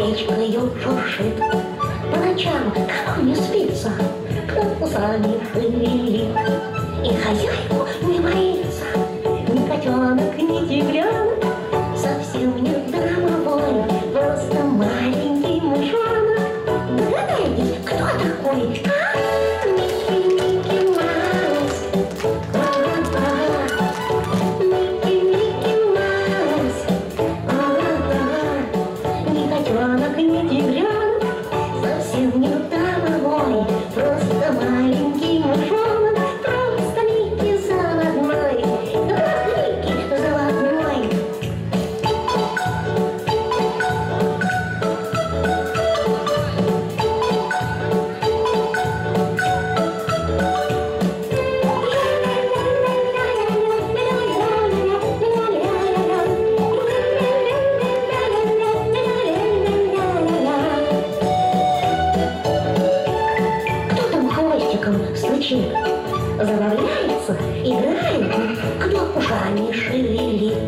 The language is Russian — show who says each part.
Speaker 1: печкою шуршит. По ночам кому не спится, кто усами шевелит. И хозяйку не боится, ни котенок, ни тигренок, совсем не домовой, просто маленький мышонок. Догадайтесь, кто такой? Стучит? Забавляется, играет, кто ушами шевелит.